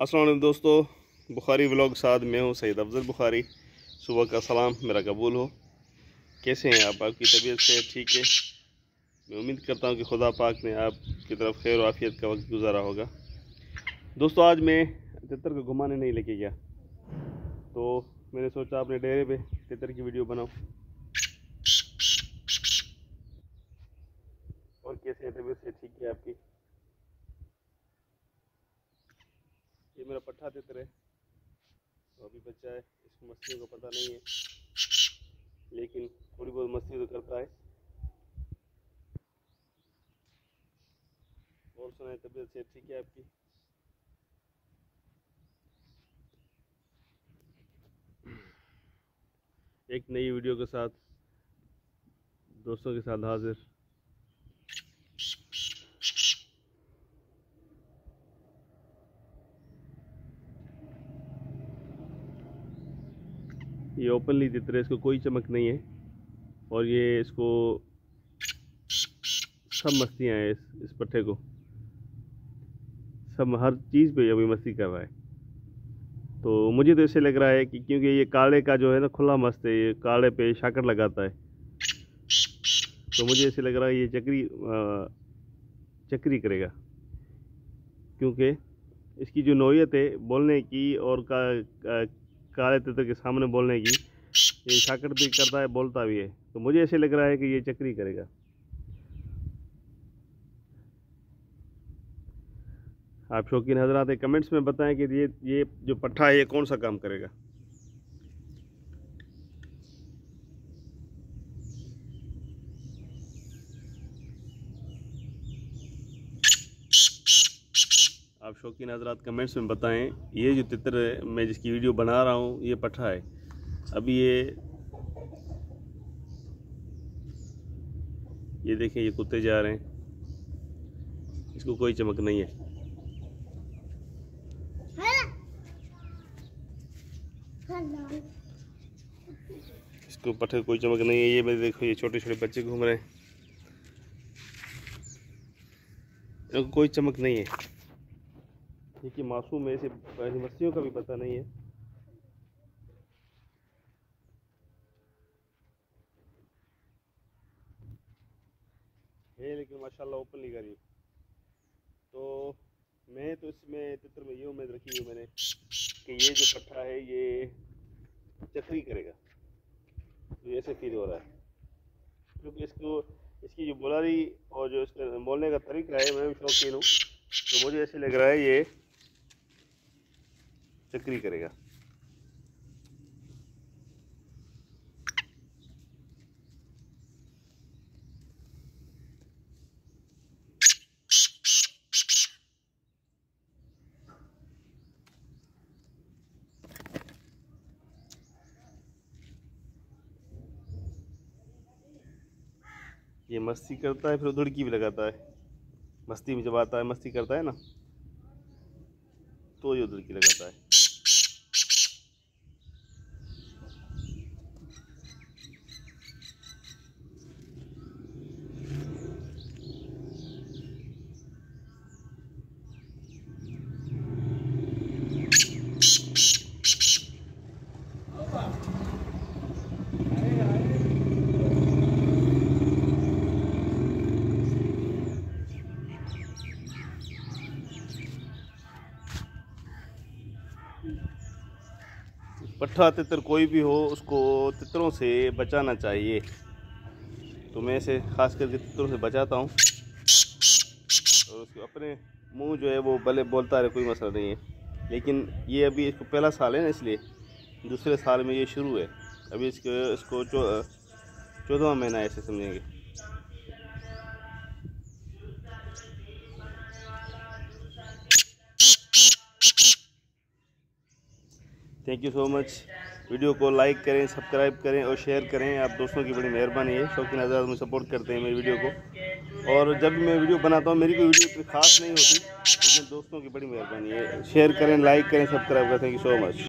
अस्सलाम दोस्तों, बुखारी व्लॉग साथ मैं हूँ सैद अफजल बुखारी। सुबह का सलाम, मेरा कबूल हो। कैसे हैं आप? आपकी तबीयत से ठीक है? मैं उम्मीद करता हूँ कि खुदा पाक ने आपकी तरफ़ खैर आफियत का वक्त गुजारा होगा। दोस्तों, आज मैं तितर को घुमाने नहीं लेके गया। तो मैंने सोचा अपने डेरे पे तितर की वीडियो बनाऊँ। और कैसे तबीयत से ठीक है आपकी? ये मेरा पट्ठा तितर है तो अभी बच्चा है, इसको मस्तियों का पता नहीं है। लेकिन थोड़ी बहुत मस्ती तो करता है। और सुनाए, तबीयत से ठीक है आपकी? एक नई वीडियो के साथ, दोस्तों के साथ हाजिर। ये ओपनली तितर है इसको कोई चमक नहीं है। और ये इसको सब मस्तियाँ हैं इस इस पट्टे को। सब हर चीज़ पे अभी मस्ती कर रहा है। तो मुझे तो ऐसे लग रहा है कि क्योंकि ये काले का जो है ना खुला मस्त है ये काले पे शाकर लगाता है। तो मुझे ऐसे लग रहा है ये चक्री चक्री करेगा। क्योंकि इसकी जो नोयत है बोलने की और का, का काले तितर के सामने बोलने की, ये शाकर भी करता है, बोलता भी है। तो मुझे ऐसे लग रहा है कि ये चक्री करेगा। आप शौकीन हजरात कमेंट्स में बताएँ कि ये ये जो पट्ठा है, ये कौन सा काम करेगा? शौकीन हजरात कमेंट्स में बताएँ, ये जो तितर मैं जिसकी वीडियो बना रहा हूँ, ये पठा है। अभी ये ये देखें, ये कुत्ते जा रहे हैं। इसको कोई चमक नहीं है। इसको पट्टे कोई चमक नहीं है। ये मेरे देखो, ये छोटे छोटे बच्चे घूम रहे हैं। कोई चमक नहीं है। देखिए मासूम है, इसे मस्तियों का भी पता नहीं है। है, लेकिन माशाल्लाह ओपनली करी। तो मैं तो इसमें तितर में ये उम्मीद रखी हुई मैंने कि ये जो पट्ठा है, ये चक्री करेगा। तो ऐसे फील हो रहा है। क्योंकि इसको, इसकी जो बुलारी और जो इसका बोलने का तरीका है, मैं भी शौकीन हूँ। तो मुझे ऐसे लग रहा है ये चक्री करेगा। ये मस्ती करता है, फिर उधड़की भी लगाता है। मस्ती में जब आता है, मस्ती करता है ना? तो ये उधड़की लगाता है। पट्ठा तितर कोई भी हो, उसको तितरों से बचाना चाहिए। तो मैं इसे ख़ास करके तितरों से बचाता हूँ। और उसके अपने मुँह जो है वो भले बोलता रहे, कोई मसला नहीं है। लेकिन ये अभी इसको पहला साल है ना इसलिए, दूसरे साल में ये शुरू है। अभी इसको इसको चौदहवा महीना ऐसे समझेंगे। Thank you so much video को लाइक करें सब्सक्राइब करें और शेयर करें। आप दोस्तों की बड़ी मेहरबानी है। शौकीन आज़ाद में सपोर्ट करते हैं मेरी वीडियो को। और जब भी मैं वीडियो बनाता हूँ, मेरी कोई वीडियो इतनी खास नहीं होती, लेकिन दोस्तों की बड़ी मेहरबानी है। शेयर करें लाइक करें सब्सक्राइब करें। Thank you so much